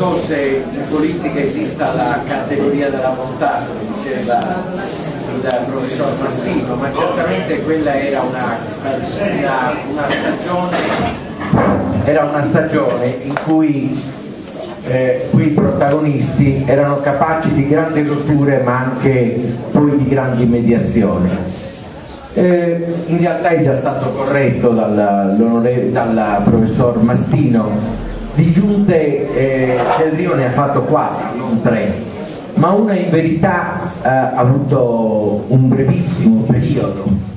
so se in politica esista la categoria della bontà, come diceva il professor Mastino, ma certamente quella era una, una, una stagione, era una stagione in cui eh, quei protagonisti erano capaci di grandi rotture ma anche poi di grandi mediazioni. Eh, in realtà è già stato corretto dal, dal professor Mastino di giunte eh, Del Rio ne ha fatto quattro, non tre, ma una in verità eh, ha avuto un brevissimo periodo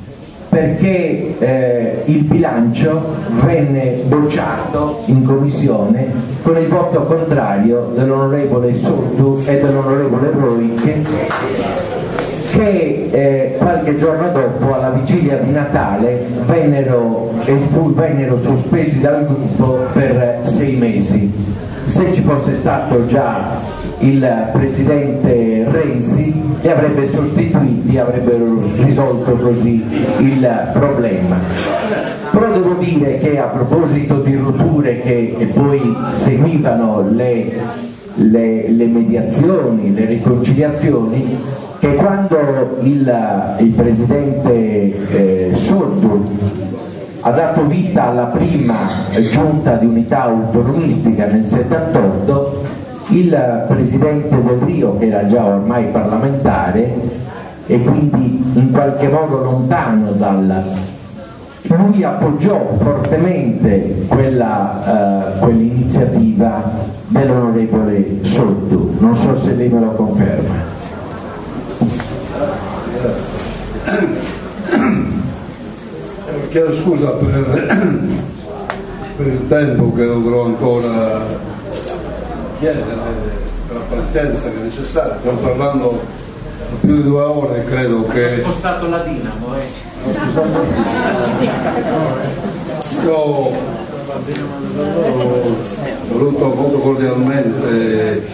perché eh, il bilancio venne bocciato in commissione con il voto contrario dell'onorevole Sotto e dell'onorevole Roig che eh, qualche giorno dopo, alla vigilia di Natale, vennero, vennero sospesi dal gruppo per sei mesi. Se ci fosse stato già il presidente Renzi li avrebbe sostituiti, avrebbero risolto così il problema. Però devo dire che a proposito di rotture che, poi seguivano le, le, le mediazioni, le riconciliazioni, che quando il, il presidente eh, Sordo ha dato vita alla prima giunta di unità autonomistica nel 78, il presidente del Rio, che era già ormai parlamentare e quindi in qualche modo lontano dal... lui appoggiò fortemente uh, quell'iniziativa dell'onorevole Sordo, non so se lei me lo conferma. Chiedo scusa per, per, il tempo che dovrò ancora chiedere, per la pazienza che è necessaria. Stiamo parlando da più di due ore e credo che. Ho spostato la dinamo, eh. Io saluto molto cordialmente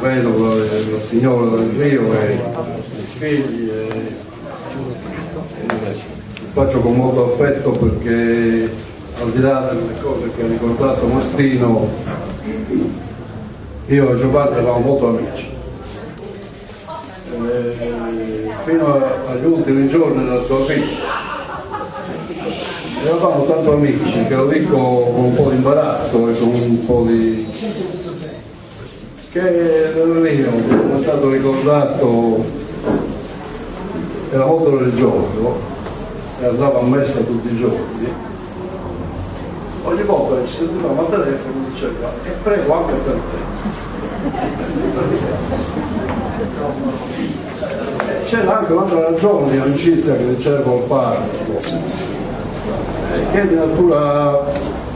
vedo il signore del Rio e figli e faccio con molto affetto perché al di là delle cose che ha ricordato Mastino, io e Giovanni eravamo molto amici. E fino agli ultimi giorni della sua vita eravamo tanto amici che lo dico con un po' di imbarazzo e con un po' di che come è stato ricordato, era molto religioso e andava a messa tutti i giorni, ogni volta che ci sentivamo al telefono diceva e prego anche per te. C'era anche un'altra ragione di amicizia che dicevo al parroco, che è di natura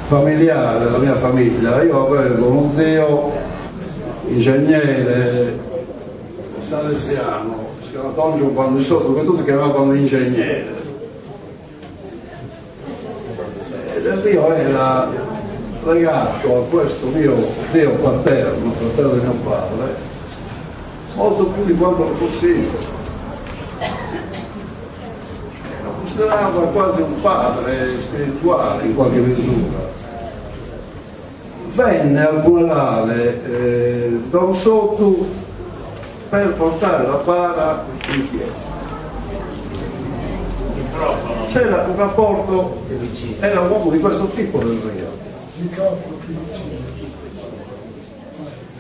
familiare, della mia famiglia. Io avevo uno zio ingegnere salesiano, Don Giovanni Sotto, che tutti chiamavano ingegnere del Dio era legato a questo mio Dio paterno, fratello di mio padre, molto più di quanto lo fossi io. Lo considerava quasi un padre spirituale in qualche misura. Venne al funerale eh, Don Sotto per portare la bara in chiesa c'era un rapporto, era un uomo di questo tipo del Rio.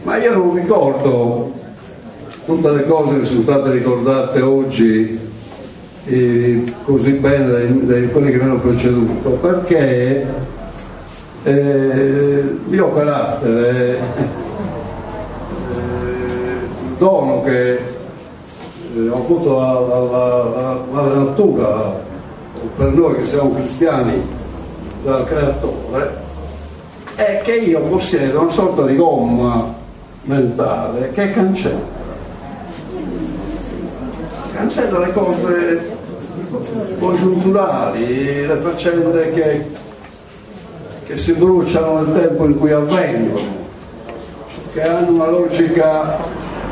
Ma io non ricordo tutte le cose che sono state ricordate oggi eh, così bene dai, dai, quelli che mi hanno preceduto, perché eh, il mio carattere, dono che eh, ho avuto dalla natura per noi che siamo cristiani dal creatore è che io possiedo una sorta di gomma mentale che cancella. Cancella le cose congiunturali le faccende che, che si bruciano nel tempo in cui avvengono che hanno una logica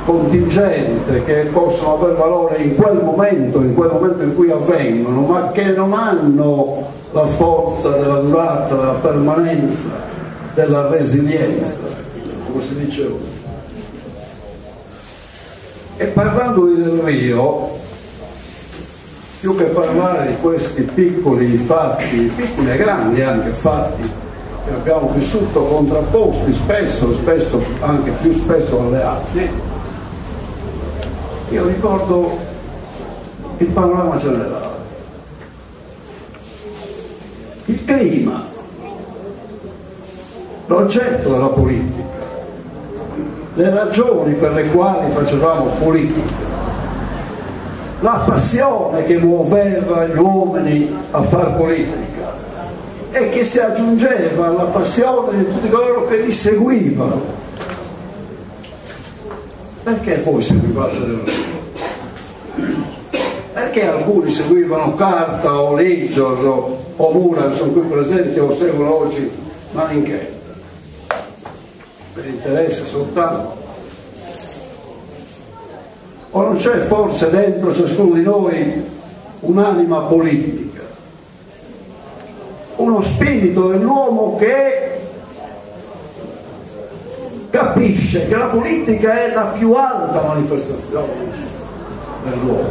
contingente che possono avere valore in quel momento, in quel momento in cui avvengono, ma che non hanno la forza della durata, della permanenza, della resilienza. come si dice oggi. E parlando di Del Rio, più che parlare di questi piccoli fatti, piccoli e grandi anche fatti che abbiamo vissuto contrapposti spesso, spesso anche più spesso alleati, io ricordo il panorama generale. Il clima, l'oggetto della politica, le ragioni per le quali facevamo politica, la passione che muoveva gli uomini a far politica e che si aggiungeva alla passione di tutti coloro che li seguivano. Perché voi seguivate del Perché alcuni seguivano Carta o Ligios o, Mura, sono qui presenti o seguono oggi Malinchetti? Per interesse soltanto? O non c'è forse dentro ciascuno di noi un'anima politica, uno spirito dell'uomo che capisce che la politica è la più alta manifestazione dell'uomo,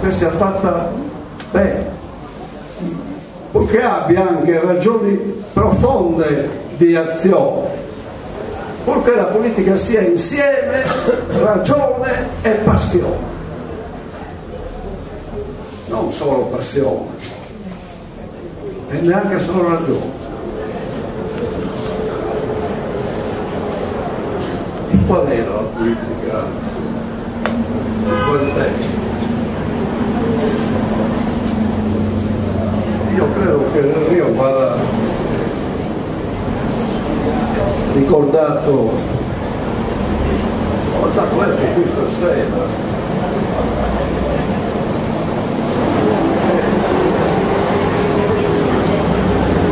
perché sia fatta bene, purché abbia anche ragioni profonde di azione. Purché la politica sia insieme ragione e passione, non solo passione e neanche solo ragione. Qual era la politica? Di quel tempo? Io credo che Rio vada ricordato. Ho stato letto qui stasera?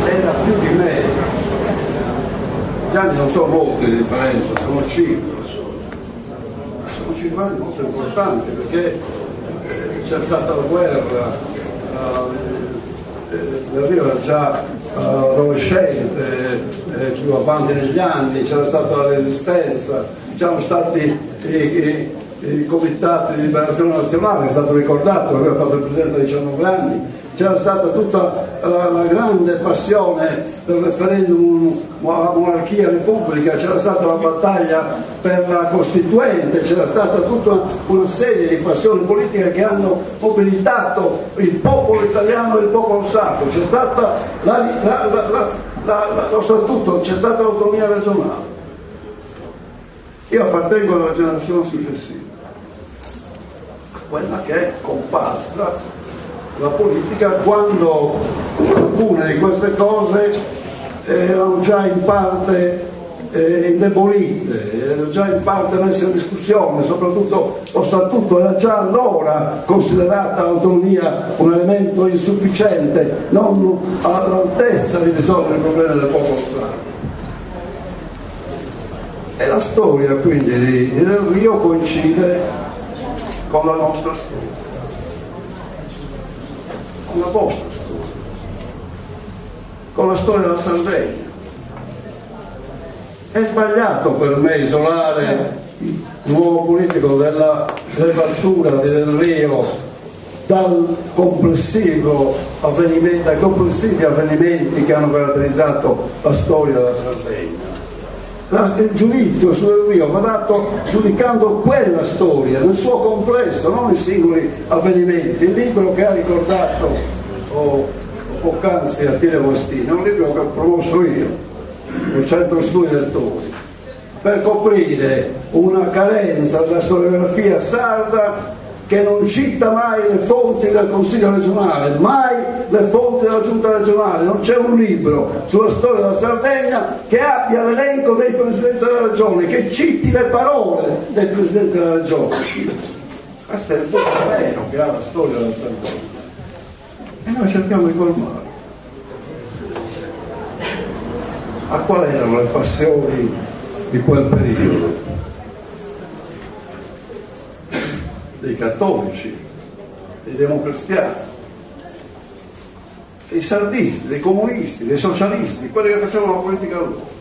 Era più di me gli anni non sono molti di differenza sono cinque sono cinque anni molto importanti perché eh, c'è stata la guerra eh, eh, Rio era già adolescente eh, più avanti negli anni, c'era stata la resistenza, c'erano stati i, i, i comitati di liberazione nazionale, è stato ricordato, aveva fatto il presidente a 19 anni, c'era stata tutta la, la, grande passione del referendum monarchia repubblica, c'era stata la battaglia per la Costituente, c'era stata tutta una serie di passioni politiche che hanno mobilitato il popolo italiano e il popolo sacro, c'è la, lo statuto, c'è stata l'autonomia regionale. Io appartengo alla generazione successiva, quella che è comparsa la politica quando alcune di queste cose erano già in parte eh, indebolite, erano già in parte messe in discussione, soprattutto lo statuto era già allora considerata l'autonomia un elemento insufficiente, non all'altezza di risolvere i problemi del popolo strano. E la storia quindi di, Del Rio coincide con la nostra storia, la vostra storia, con la storia della Sardegna è sbagliato per me isolare l'uomo politico della levatura Del Rio dal complessivo avvenimento, dai complessivi avvenimenti che hanno caratterizzato la storia della Sardegna. Il giudizio su Del Rio va dato giudicando quella storia nel suo complesso, non i singoli avvenimenti. Il libro che ha ricordato oh, poc'anzi Attila Guastini è un libro che ho promosso io il centro studi lettori, per coprire una carenza della storiografia sarda che non cita mai le fonti del Consiglio regionale, mai le fonti della Giunta regionale, non c'è un libro sulla storia della Sardegna che abbia l'elenco dei presidenti della regione, che citi le parole dei presidenti della regione. Questo è il poco vero che ha la storia della Sardegna. E noi cerchiamo di colmare. a quali erano le passioni di quel periodo? Dei cattolici, dei democristiani, dei sardisti, dei comunisti, dei socialisti, quelli che facevano la politica loro.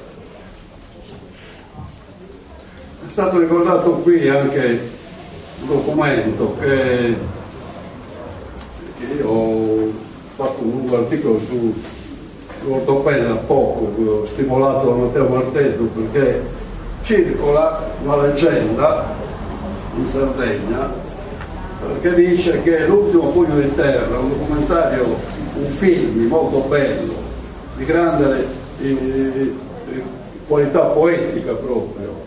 stato ricordato qui anche un documento che, che io ho fatto un lungo articolo su ortopedia da poco, stimolato da Matteo Martello perché circola una leggenda in Sardegna che dice che l'ultimo pugno di terra, un documentario, un film molto bello, di grande eh, eh, qualità poetica proprio,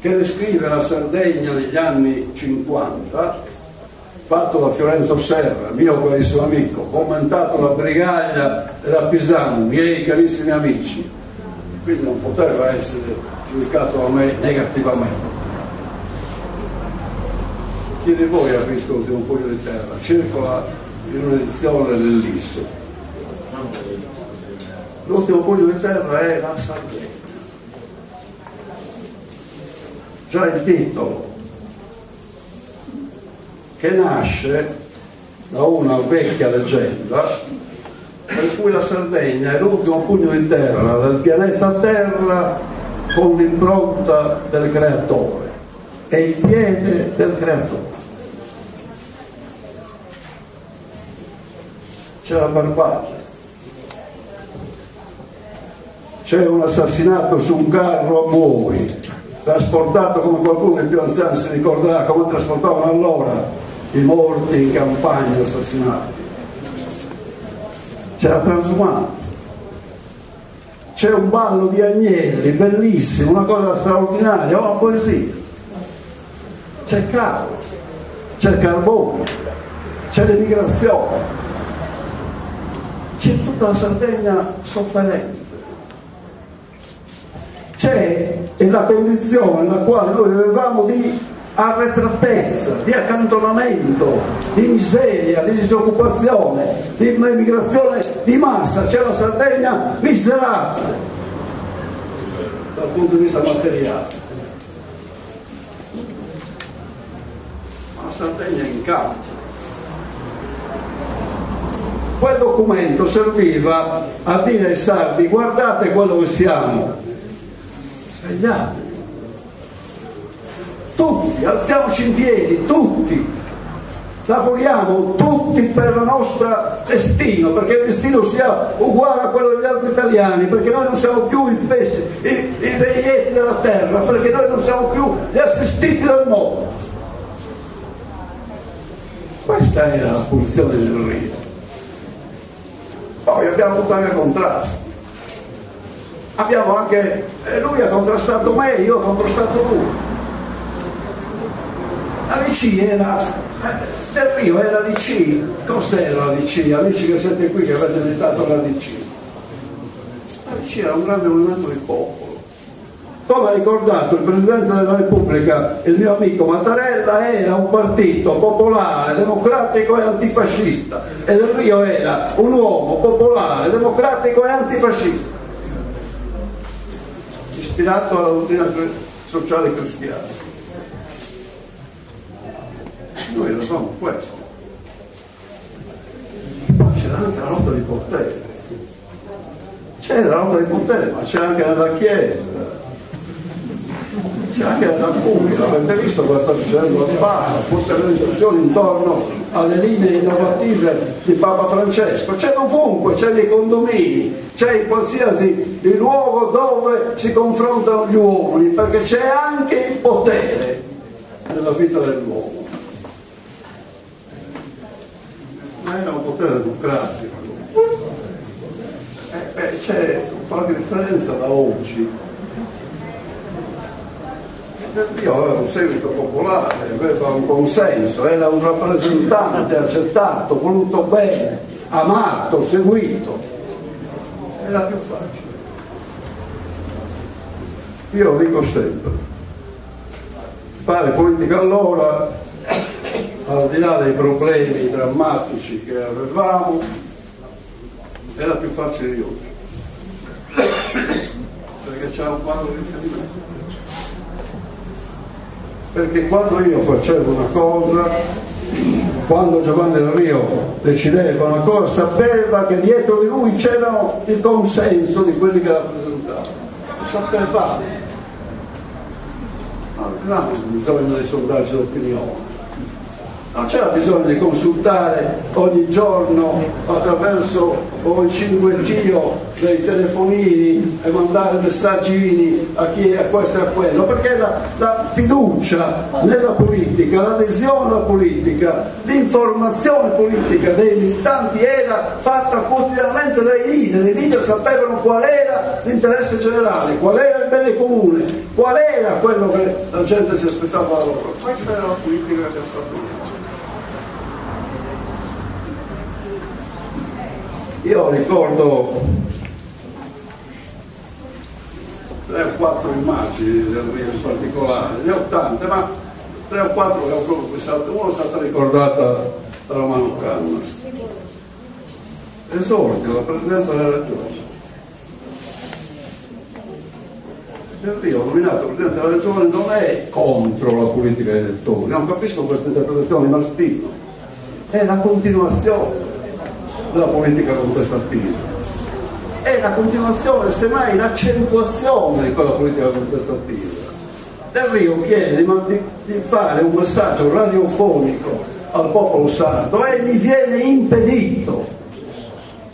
che descrive la Sardegna negli anni 50 fatto da Fiorenzo Serra, mio carissimo amico, commentato da Brigaglia e da Pisano, miei carissimi amici, quindi non poteva essere giudicato da me negativamente. Di voi ha visto l'ultimo pugno di terra? Circola in un'edizione dell'Isso. L'ultimo pugno di terra è la Sardegna. Già il titolo che nasce da una vecchia leggenda per cui la Sardegna è l'ultimo pugno di terra del pianeta Terra con l'impronta del creatore e il piede del creatore. C'è la barbagia, c'è un assassinato su un carro a buoi, trasportato come qualcuno che più anziano si ricorderà come trasportavano allora i morti in campagna assassinati. C'è la transumanza. C'è un ballo di agnelli, bellissimo, una cosa straordinaria, una poesia. C'è caos, c'è carbone, c'è l'emigrazione, c'è tutta la Sardegna sofferente. C'è la condizione nella quale noi avevamo di arretratezza, di accantonamento, di miseria, di disoccupazione, di immigrazione di massa, c'è la Sardegna miserabile dal punto di vista materiale. Ma la Sardegna è in campo. Quel documento serviva a dire ai sardi guardate quello che siamo, svegliatevi tutti, alziamoci in piedi, tutti, lavoriamo tutti per il nostro destino, perché il destino sia uguale a quello degli altri italiani, perché noi non siamo più i pesci, i, i reietti della terra, perché noi non siamo più gli assistiti del mondo. Questa era la posizione del Rio. Poi abbiamo avuto anche contrasti. Abbiamo anche, eh, lui ha contrastato me, io ho contrastato lui la DC era del Rio era DC cos'era la DC? amici che siete qui che avete editato la DC la DC era un grande movimento di popolo come ha ricordato il Presidente della Repubblica, il mio amico Mattarella, era un partito popolare, democratico e antifascista. E Del Rio era un uomo popolare, democratico e antifascista, ispirato alla dottrina sociale cristiana. Noi eravamo questo. C'era anche la lotta di potere. C'era la lotta di potere, ma c'era anche nella Chiesa. C'è anche nella Puglia, avete visto cosa sta succedendo a Spagna, forse le discussioni intorno alle linee innovative di Papa Francesco, c'è ovunque, c'è nei condomini, c'è in qualsiasi luogo dove si confrontano gli uomini, perché c'è anche il potere nella vita dell'uomo. ma era un potere democratico. Eh, beh, c'è qualche differenza da oggi. Dio aveva un seguito popolare, aveva un consenso, era un rappresentante accettato, voluto bene, amato, seguito. Era più facile. Io lo dico sempre, fare politica allora al di là dei problemi drammatici che avevamo, era più facile di oggi, perché c'era un quadro di riferimento. Perché quando io facevo una cosa, quando Giovanni del Rio decideva una cosa, sapeva che dietro di lui c'era il consenso di quelli che rappresentavano, sapeva. non ha bisogno dei sondaggi d'opinione non c'era bisogno di consultare ogni giorno attraverso il 5 Gio dei telefonini e mandare messaggini a chi è a questo e a quello, perché la, la fiducia nella politica, l'adesione alla politica, l'informazione politica dei militanti era fatta quotidianamente dai leader, i leader sapevano qual era l'interesse generale, qual era il bene comune, qual era quello che la gente si aspettava da loro. Questa era la politica che ha fatto Io ricordo tre o quattro immagini del Rio in particolare, ne ho tante, ma tre o quattro che ho proprio pensato, una è stata ricordata da Romano Cannas. Esordio, la Presidente della Regione. Del Rio, nominato Presidente della Regione, non è contro la politica elettori, non capisco questa interpretazione di Mastino, è la continuazione della politica contestativa. È la continuazione, semmai l'accentuazione di quella politica contestativa. Del Rio chiede di, di fare un messaggio radiofonico al popolo sardo e gli viene impedito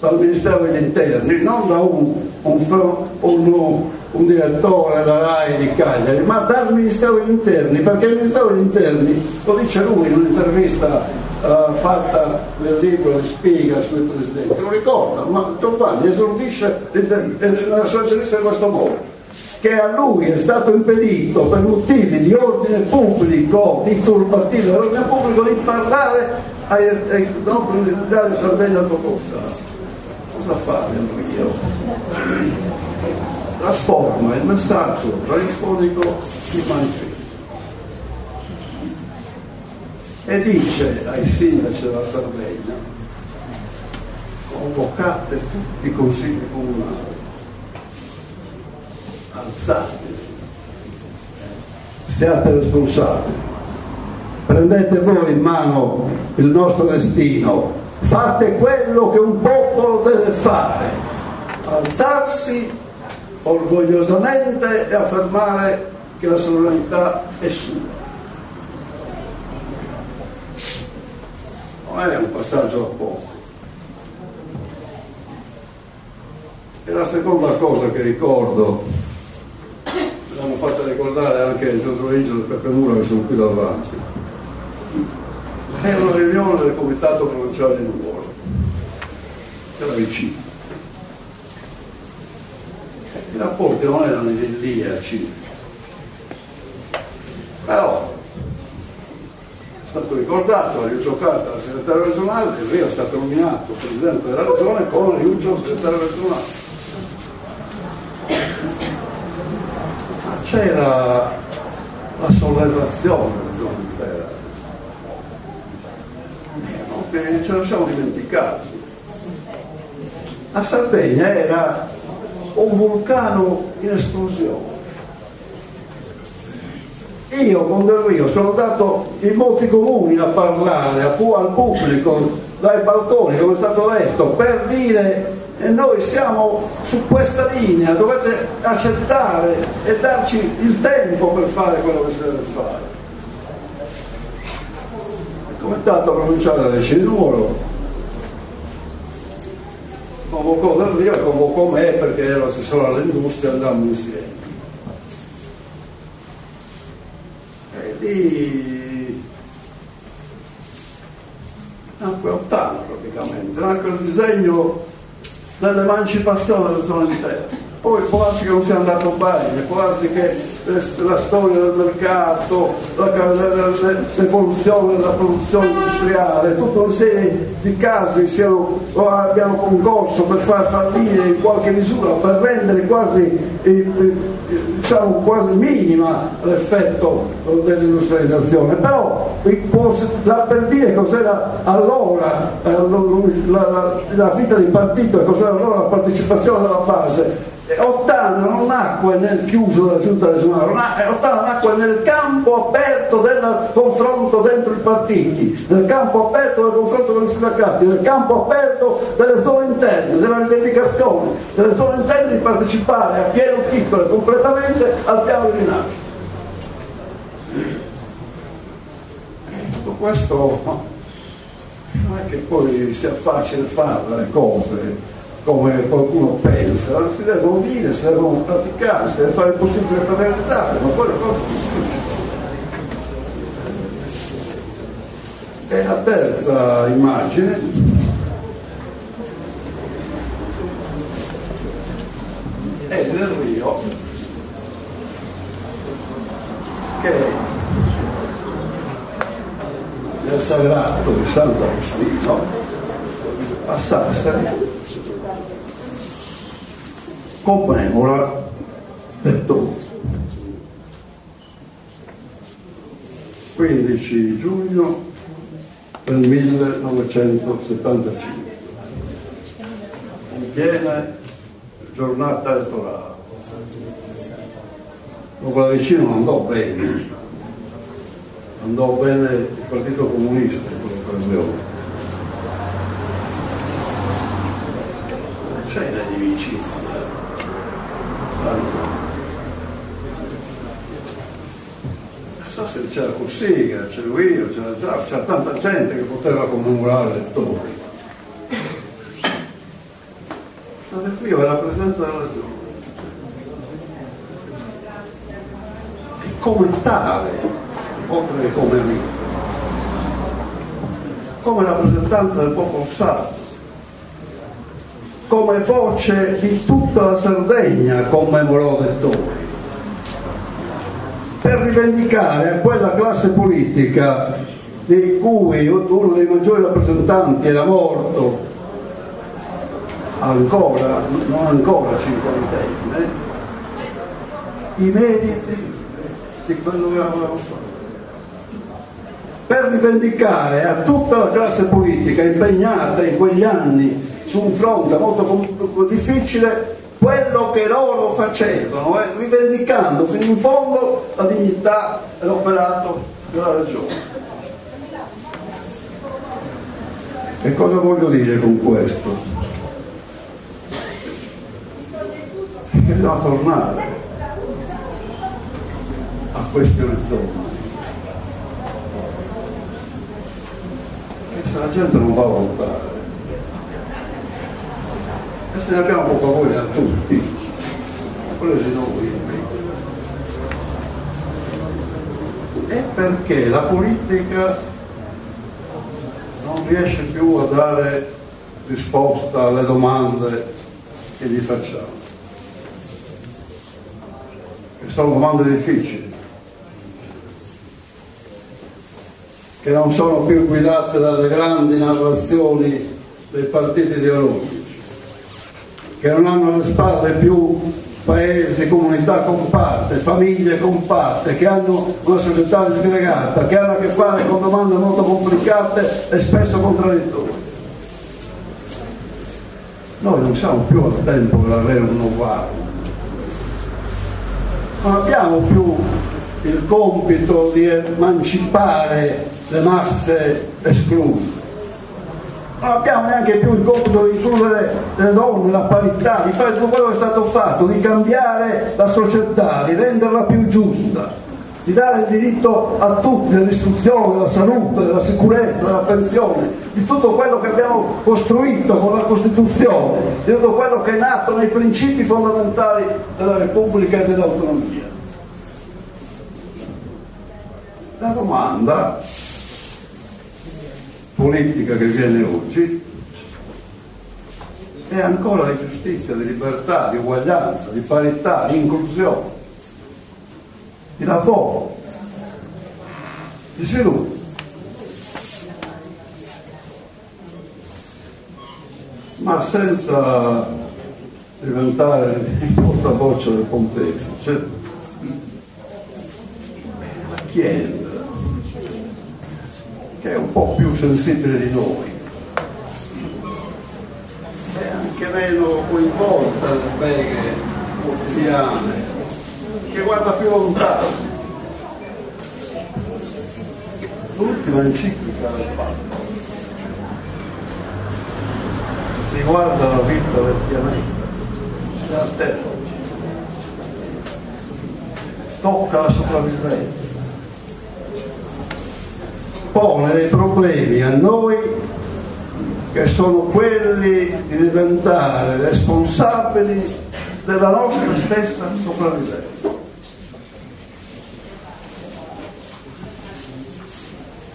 dal Ministero degli Interni, non da un, un, un, un direttore della RAI di Cagliari, ma dal Ministero degli Interni, perché il Ministero degli Interni, lo dice lui in un'intervista uh, fatta nel libro di Spiga sui presidenti, lo ricorda, ma Giovanni esordisce nella sua intervista in questo modo che a lui è stato impedito per motivi di ordine pubblico, di turbativo dell'ordine pubblico, di parlare ai, ai no, di Sardegna al Cosa fa Rio? Trasforma il messaggio radiofonico in manifesto e dice ai sindaci della Sardegna convocate tutti i consigli comunali. Alzatevi siate responsabili. Prendete voi in mano il nostro destino. Fate quello che un popolo deve fare. Alzarsi orgogliosamente e affermare che la sovranità è sua non è un passaggio a poco. E la seconda cosa che ricordo, l'hanno fatta ricordare anche il Giorgio Angelo e Peppe Mura che sono qui davanti, è una riunione del Comitato Provinciale di Nuoro, era vicino. I rapporti non erano idilliaci, però è stato ricordato a Riuccio Carta, la segretaria regionale, il Rio è stato nominato presidente della regione con Riuccio segretario regionale. C'era la sollevazione della zona intera, che ce la siamo dimenticati. La Sardegna era un vulcano in esplosione io con Del Rio sono andato in molti comuni a parlare a, al pubblico, dai balconi, come è stato detto, per dire e noi siamo su questa linea, dovete accettare e darci il tempo per fare quello che si deve fare. Il comitato provinciale del Cinuolo convocò Del Rio e convocò me perché ero assessore all'industria e andammo insieme. Lì nacque Ottana praticamente, nacque il disegno dell'emancipazione della zona intera. Poi può darsi che non sia andato bene, può darsi che la storia del mercato, l'evoluzione della produzione industriale, tutta una serie di casi siano, abbiano concorso per far fallire in qualche misura, per rendere quasi diciamo quasi minima l'effetto dell'industrializzazione, però per dire cos'era allora eh, la, la, la vita di partito e cos'era allora la partecipazione della base, Ottana non nacque nel chiuso della giunta regionale, Ottana nacque nel campo aperto del confronto dentro i partiti, nel campo aperto del confronto con i sindacati, nel campo aperto delle zone interne, della rivendicazione, delle zone interne di partecipare a pieno titolo e completamente al piano di rinascita. questo non è che poi sia facile fare le cose come qualcuno pensa, si devono dire, si devono praticare, si deve fare il possibile per realizzare, ma poi le cose sono difficili. E la terza immagine è del Rio che nel sagrato di Sant'Agostino a Commemora detto 15 giugno del 1975 in piena giornata elettorale. Dopo la vicina non andò bene. Andò bene il partito comunista in quell'occasione. C'è la inimicizia chissà se c'era Cossiga, c'ero io, c'era, già, c'era tanta gente che poteva commemorare lettori. Ma cui io era presidente della regione. E come tale, oltre che come amico, come rappresentante del popolo sardo, come voce di tutta la Sardegna commemorò Dettori per rivendicare a quella classe politica di cui uno dei maggiori rappresentanti era morto ancora, non ancora cinquantenne, i meriti di quello che avevamo fatto. Per rivendicare a tutta la classe politica impegnata in quegli anni su un fronte molto difficile quello che loro facevano, eh, rivendicando fino in fondo la dignità e l'operato della ragione. Che cosa voglio dire con questo? Che bisogna tornare a questi orizzonti. Che se la gente non va a votare, e se ne abbiamo poca voglia a tutti, presi noi è perché la politica non riesce più a dare risposta alle domande che gli facciamo, che sono domande difficili, che non sono più guidate dalle grandi narrazioni dei partiti ideologici che non hanno alle spalle più paesi, comunità compatte, famiglie compatte, che hanno una società disgregata, che hanno a che fare con domande molto complicate e spesso contraddittorie. Noi non siamo più al tempo dell'avere un novaro, non abbiamo più il compito di emancipare le masse escluse non abbiamo neanche più il compito di includere le donne, la parità, di fare tutto quello che è stato fatto, di cambiare la società, di renderla più giusta, di dare il diritto a tutti dell'istruzione, della salute, della sicurezza, della pensione, di tutto quello che abbiamo costruito con la Costituzione, di tutto quello che è nato nei principi fondamentali della Repubblica e dell'autonomia. La domanda politica che viene oggi è ancora di giustizia, di libertà, di uguaglianza, di parità, di inclusione, di lavoro, di sviluppo. Ma senza diventare il portavoce del pontefice, la Chiesa che è un po' più sensibile di noi, è anche meno coinvolta nelle beghe quotidiane, che guarda più lontano. L'ultima enciclica del Papa riguarda la vita del pianeta, della Terra, tocca la sopravvivenza pone dei problemi a noi che sono quelli di diventare responsabili della nostra stessa sopravvivenza.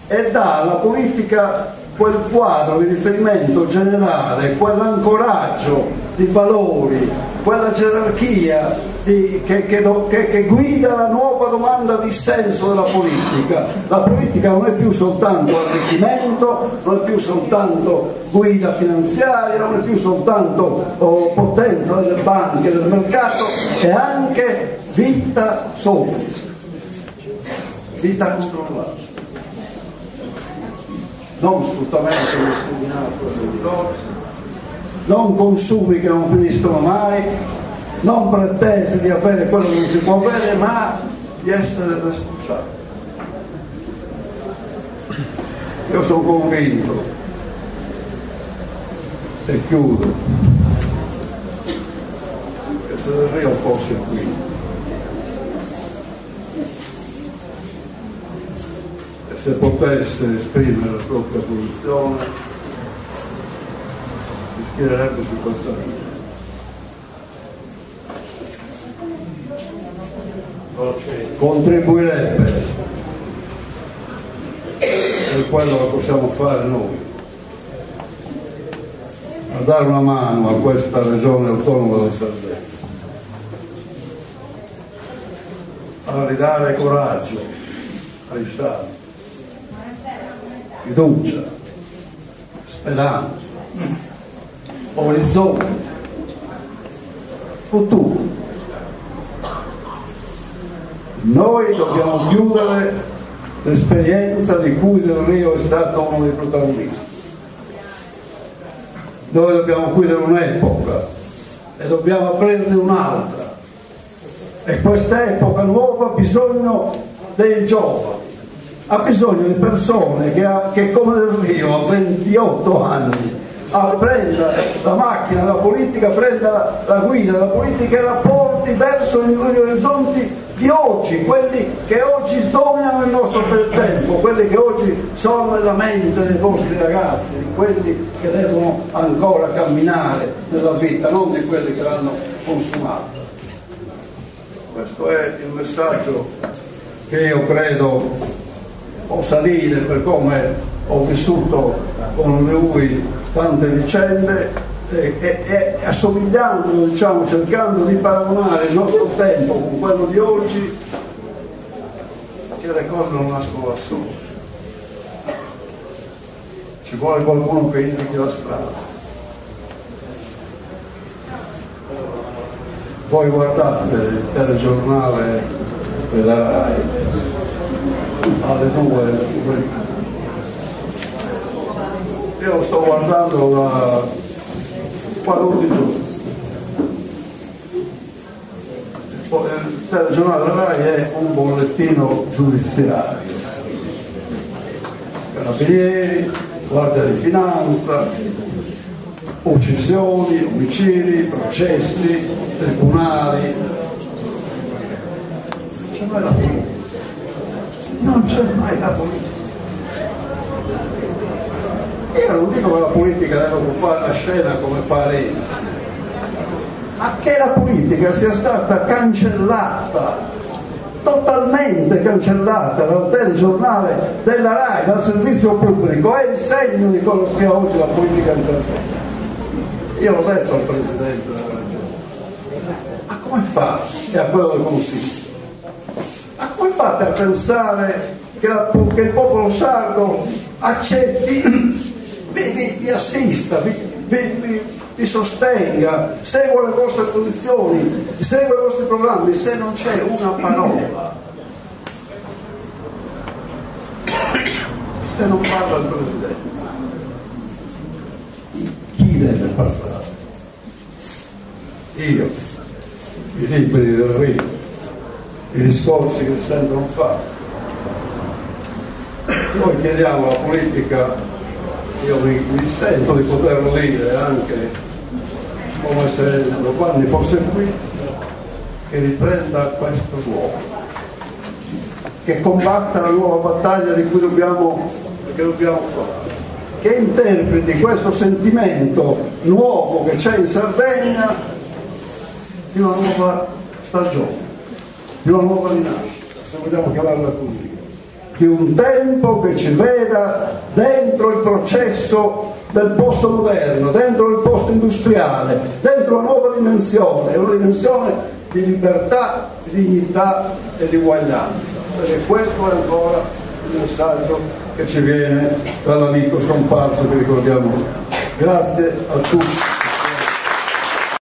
E dà alla politica quel quadro di riferimento generale, quell'ancoraggio di valori, quella gerarchia di, che, che, che, guida la nuova domanda di senso della politica. La politica non è più soltanto arricchimento, non è più soltanto guida finanziaria, non è più soltanto oh, potenza delle banche, del mercato, è anche vita sobrica, vita controllata. Non sfruttamento indiscriminato delle risorse, non consumi che non finiscono mai, non pretese di avere quello che non si può avere, ma di essere responsabili. Io sono convinto, e chiudo, che se il Rio fosse qui, se potesse esprimere la propria posizione, si schiererebbe su questa linea. Contribuirebbe. Per quello che possiamo fare noi. A dare una mano a questa regione autonoma della Sardegna, a ridare coraggio ai salvi fiducia, speranza, orizzonte, futuro. Noi dobbiamo chiudere l'esperienza di cui Del Rio è stato uno dei protagonisti. Noi dobbiamo chiudere un'epoca e dobbiamo apprendere un'altra. E questa epoca nuova ha bisogno dei giovani ha bisogno di persone che, ha, che come Del Rio a 28 anni prenda la macchina della politica, prenda la, la guida della politica e la porti verso gli orizzonti di oggi, quelli che oggi dominano il nostro tempo, quelli che oggi sono nella mente dei vostri ragazzi, di quelli che devono ancora camminare nella vita, non di quelli che l'hanno consumata. Questo è il messaggio che io credo possa dire per come ho vissuto con lui tante vicende e, e, e assomigliando, diciamo, cercando di paragonare il nostro tempo con quello di oggi, che le cose non nascono da sole. Ci vuole qualcuno che indichi la strada. Poi guardate il telegiornale della RAI alle due. Io sto guardando da 14 giorni. Il telegiornale RAI è un bollettino giudiziario. Carabinieri, Guardia di Finanza, uccisioni, omicidi, processi, tribunali. La fine non c'è mai la politica. Io non dico che la politica deve occupare la scena come fa Renzi, ma che la politica sia stata cancellata, totalmente cancellata dal telegiornale della RAI, dal servizio pubblico, è il segno di quello che sia oggi la politica interna. Io l'ho detto al Presidente della Regione, ma come fa? E a quello del Consiglio ma come fate a pensare che, la, che il popolo sardo accetti, vi, vi, vi assista, vi, vi, sostenga, segua le vostre posizioni, segua i vostri programmi, se non c'è una parola? Se non parla il Presidente, chi deve parlare? Io, i libri del Rio i discorsi che si sentono fare. Noi chiediamo alla politica, io mi, mi sento di poterlo dire anche come se Giovanni fosse qui, che riprenda questo ruolo, che combatta la nuova battaglia di cui dobbiamo che dobbiamo fare, che interpreti questo sentimento nuovo che c'è in Sardegna di una nuova stagione, di una nuova rinascita, se vogliamo chiamarla così, di un tempo che ci veda dentro il processo del posto moderno, dentro il posto industriale, dentro una nuova dimensione, una dimensione di libertà, di dignità e di uguaglianza. Perché questo è ancora il messaggio che ci viene dall'amico scomparso che ricordiamo. Grazie a tutti.